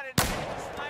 spotted.